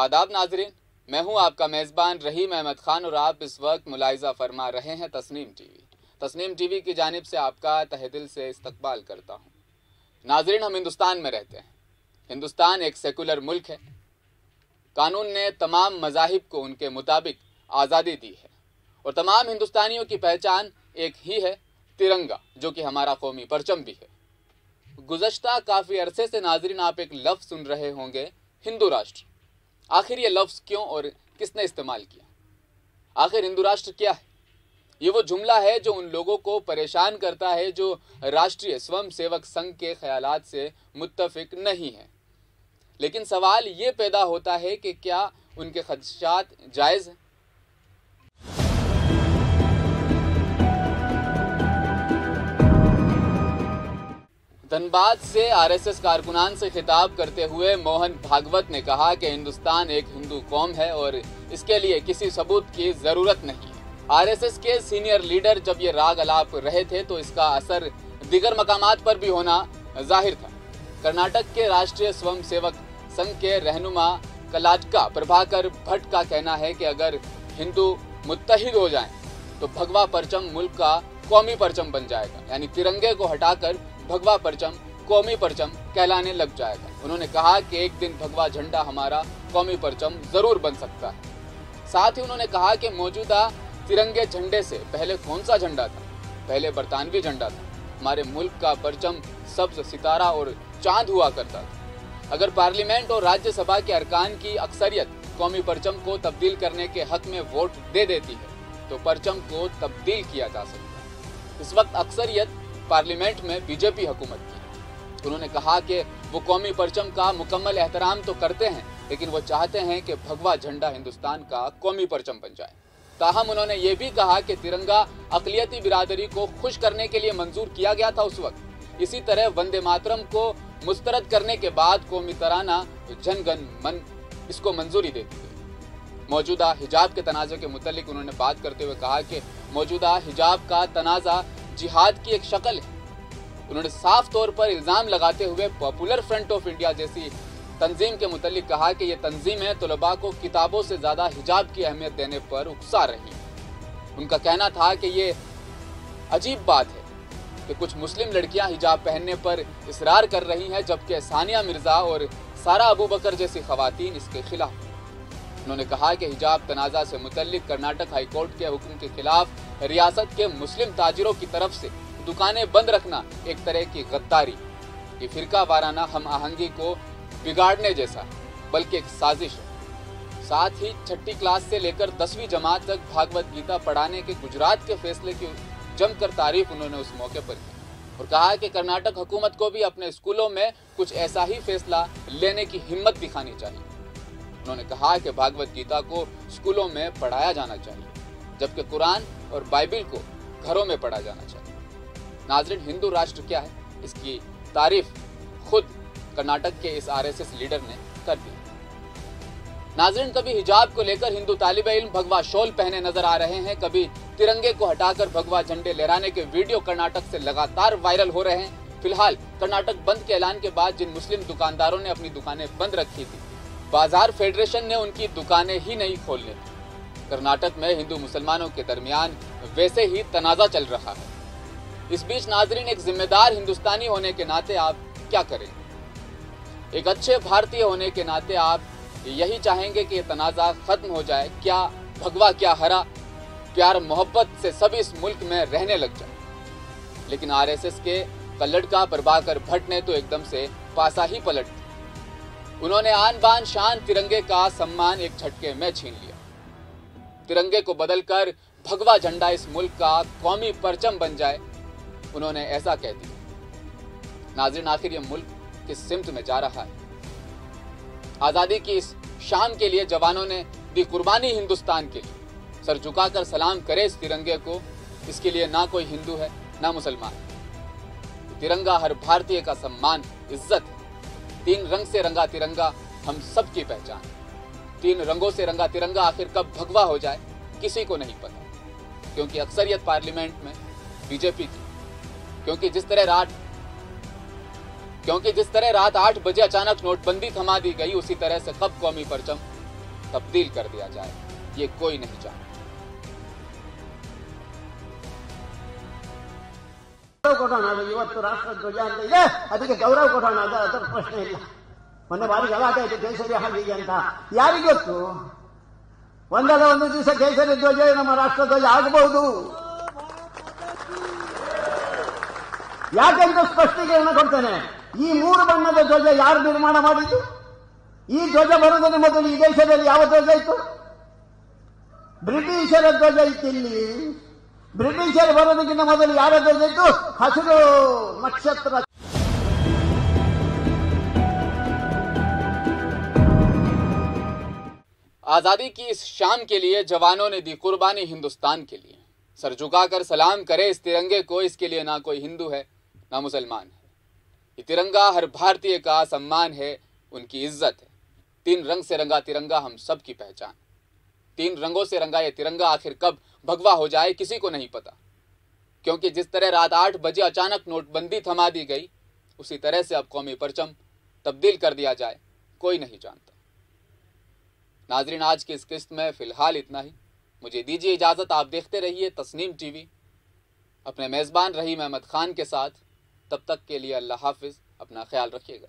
आदाब नाजरीन, मैं हूँ आपका मेज़बान रहीम अहमद खान और आप इस वक्त मुलायजा फरमा रहे हैं तस्नीम टीवी। तस्नीम टीवी की जानब से आपका तहे दिल से इस्तकबाल करता हूँ। नाजरीन, हम हिंदुस्तान में रहते हैं। हिंदुस्तान एक सेकुलर मुल्क है। कानून ने तमाम मजाहिब को उनके मुताबिक आज़ादी दी है और तमाम हिंदुस्तानियों की पहचान एक ही है, तिरंगा, जो कि हमारा कौमी परचम भी है। गुजश्ता काफ़ी अरसे से नाजरीन, आप एक लफ्ज़ सुन रहे होंगे, हिंदू राष्ट्र। आखिर ये लफ्ज़ क्यों और किसने इस्तेमाल किया? आखिर हिंदू राष्ट्र क्या है? ये वो जुमला है जो उन लोगों को परेशान करता है जो राष्ट्रीय स्वयं सेवक संघ के ख्याल से मुतफिक नहीं है। लेकिन सवाल ये पैदा होता है कि क्या उनके खदशात जायज़ हैं? धनबाद से आरएसएस कारकुनान से खिताब करते हुए मोहन भागवत ने कहा कि हिंदुस्तान एक हिंदू कौम है और इसके लिए किसी सबूत की ज़रूरत नहीं। आरएसएस के सीनियर लीडर जब ये राग अलाप रहे थे तो इसका असर दिगर मकामात पर भी होना ज़ाहिर था। कर्नाटक के राष्ट्रीय स्वयं सेवक संघ के रहनुमा कलाटका प्रभाकर भट्ट का कहना है कि अगर हिंदू मुत्तहिद हो जाएँ तो भगवा परचम मुल्क का कौमी परचम बन जाएगा। यानी तिरंगे को हटाकर भगवा परचम, कौमी परचम कहलाने लग जाएगा। उन्होंने कहा कि एक दिन भगवा झंडा हमारा कौमी परचम ज़रूर बन सकता है। साथ ही उन्होंने कहा कि मौजूदा तिरंगे झंडे से पहले कौन सा झंडा था? पहले बरतानवी झंडा था। हमारे मुल्क का परचम सब्ज, सितारा और चाँद हुआ करता था। अगर पार्लियामेंट और राज्यसभा के अरकान की अक्सरियत कौमी परचम को तब्दील करने के हक में वोट दे देती है तो परचम को तब्दील किया जा सकता है। इस वक्त अक्सरियत पार्लियामेंट में बीजेपी हुकूमत की। उन्होंने कहा कि वो कौमी परचम का मुकम्मल एहतराम तो करते हैं, लेकिन वो चाहते हैं कि भगवा झंडा हिंदुस्तान का कौमी परचम बन जाए। ताहम उन्होंने ये भी कहा कि तिरंगा अकलियती बिरादरी को खुश करने के लिए मंजूर किया गया था उस वक्त। इसी तरह वंदे मातरम को मुस्तरद करने के बाद कौमी तराना जनगण मन इसको मंजूरी देती है मौजूदा हिजाब के तनाज़े के मुतलिक उन्होंने बात करते हुए कहा कि मौजूदा हिजाब का तनाज़ा जिहाद की एक शक्ल है। उन्होंने साफ़ तौर पर इल्ज़ाम लगाते हुए पॉपुलर फ्रंट ऑफ़ इंडिया जैसी तंजीम के मुतलिक कहा कि ये तंजीमें तलबा को किताबों से ज़्यादा हिजाब की अहमियत देने पर उकसा रही उनका कहना था कि ये अजीब बात है कि कुछ मुस्लिम लड़कियाँ हिजाब पहनने पर इसरार कर रही हैं, जबकि सानिया मिर्ज़ा और सारा अबू बकर जैसी खवतान इसके खिलाफ उन्होंने कहा कि हिजाब तनाज़ा से मुतलिक कर्नाटक हाईकोर्ट के हुक्म के खिलाफ रियासत के मुस्लिम ताजिरों की तरफ़ से दुकानें बंद रखना एक तरह की गद्दारी। ये फिरका वाराना हम आहंगी को बिगाड़ने जैसा, बल्कि एक साजिश है। साथ ही छठी क्लास से लेकर दसवीं जमात तक भागवत गीता पढ़ाने के गुजरात के फैसले की जमकर तारीफ़ उन्होंने उस मौके पर की और कहा कि कर्नाटक हुकूमत को भी अपने स्कूलों में कुछ ऐसा ही फैसला लेने की हिम्मत दिखानी चाहिए। उन्होंने कहा कि भागवत गीता को स्कूलों में पढ़ाया जाना चाहिए। जबकि कुरान और बाइबिल को घरों में पढ़ा जाना चाहिए। नाजरीन, हिंदू राष्ट्र क्या है? इसकी तारीफ़ खुद कर्नाटक के इस आरएसएस लीडर ने कर दी। नाजरीन, कभी हिजाब को लेकर हिंदू तालिब इल्म भगवा शोल पहने नज़र आ रहे हैं, कभी तिरंगे को हटाकर भगवा झंडे लहराने के वीडियो कर्नाटक से लगातार वायरल हो रहे हैं। फ़िलहाल कर्नाटक बंद के ऐलान के बाद जिन मुस्लिम दुकानदारों ने अपनी दुकानें बंद रखी थी, बाज़ार फेडरेशन ने उनकी दुकानें ही नहीं खोलने कर्नाटक में हिंदू मुसलमानों के दरमियान वैसे ही तनाज़ा चल रहा है। इस बीच नाजरीन, एक जिम्मेदार हिंदुस्तानी होने के नाते आप क्या करें? एक अच्छे भारतीय होने के नाते आप यही चाहेंगे कि यह तनाज़ा खत्म हो जाए। क्या भगवा, क्या हरा, प्यार, मोहब्बत से सब इस मुल्क में रहने लग जाए। लेकिन आरएसएस के कल्लड़ का प्रभाकर भट्ट ने तो एकदम से पासा ही पलट उन्होंने आन बान शान तिरंगे का सम्मान एक झटके में छीन लिया। तिरंगे को बदलकर भगवा झंडा इस मुल्क का कौमी परचम बन जाए, उन्होंने ऐसा कह दिया। नाजिन आखिर यह मुल्क किस सिमत में जा रहा है? आज़ादी की इस शाम के लिए जवानों ने दी कुर्बानी हिंदुस्तान के लिए। सर झुकाकर सलाम करे इस तिरंगे को, इसके लिए ना कोई हिंदू है, ना मुसलमान तिरंगा हर भारतीय का सम्मान, इज़्ज़त है। तीन रंग से रंगा तिरंगा हम सब की पहचान तीन रंगों से रंगा तिरंगा आखिर कब भगवा हो जाए किसी को नहीं पता क्योंकि अक्सरियत पार्लियामेंट में बीजेपी की क्योंकि जिस तरह रात क्योंकि जिस तरह रात आठ बजे अचानक नोटबंदी थमा दी गई उसी तरह से कब कौमी परचम तब्दील कर दिया जाए ये कोई नहीं जानता ಗೌರವ ಕೊಡೋಣ ಅದು ಇವತ್ತು ರಾಷ್ಟ್ರಧ್ವಜ ಅಂತ ಇದೆ ಅದಕ್ಕೆ ಗೌರವ ಕೊಡೋಣ ಅದು ಅದರ ಪ್ರಶ್ನೆ ಇಲ್ಲ ಮೊನ್ನೆ ಬಾರಿ ಗಲಾಟೆ ಆಯ್ತು, ಕೇಸರಿ ಹಾಗೆ ಅಂತ. ಯಾರಿಗೊತ್ತು ಒಂದಲ್ಲ ಒಂದು ದಿವಸ ಕೇಸರಿ ಧ್ವಜ ನಮ್ಮ ರಾಷ್ಟ್ರಧ್ವಜ ಆಗಬಹುದು. ಯಾಕೆಂತ ಸ್ಪಷ್ಟೀಕರಣ ಕೊಡ್ತೇನೆ? ಈ ಮೂರು ಬಣ್ಣದ ಧ್ವಜ ಯಾರು ನಿರ್ಮಾಣ ಮಾಡಿದ್ದು? ಈ ಧ್ವಜ ಬರುವುದನ್ನು ಮೊದಲು ಈ ದೇಶದಲ್ಲಿ ಯಾವ ಧ್ವಜ ಇತ್ತು? ಬ್ರಿಟಿಷರ ಧ್ವಜ ಇತ್ತು ಇಲ್ಲಿ ಬ್ರಿಟಿಷರು ಬರೋದಕ್ಕಿಂತ ಮೊದಲು ಯಾರ ಧ್ವಜ ಇತ್ತು? ಹಸಿರು ನಕ್ಷತ್ರ आज़ादी की इस शाम के लिए जवानों ने दी कुर्बानी हिंदुस्तान के लिए। सर झुकाकर सलाम करे इस तिरंगे को, इसके लिए ना कोई हिंदू है, ना मुसलमान है। ये तिरंगा हर भारतीय का सम्मान है, उनकी इज़्ज़त है। तीन रंग से रंगा तिरंगा हम सब की पहचान। तीन रंगों से रंगा ये तिरंगा आखिर कब भगवा हो जाए, किसी को नहीं पता। क्योंकि जिस तरह रात आठ बजे अचानक नोटबंदी थमा दी गई, उसी तरह से अब कौमी परचम तब्दील कर दिया जाए, कोई नहीं जानता। नाजरीन, आज की इस किस्त में फ़िलहाल इतना ही। मुझे दीजिए इजाज़त, आप देखते रहिए तस्नीम टीवी। अपने मेज़बान रहीम अहमद ख़ान के साथ, तब तक के लिए अल्लाह हाफिज़, अपना ख्याल रखिएगा।